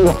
うわ。っ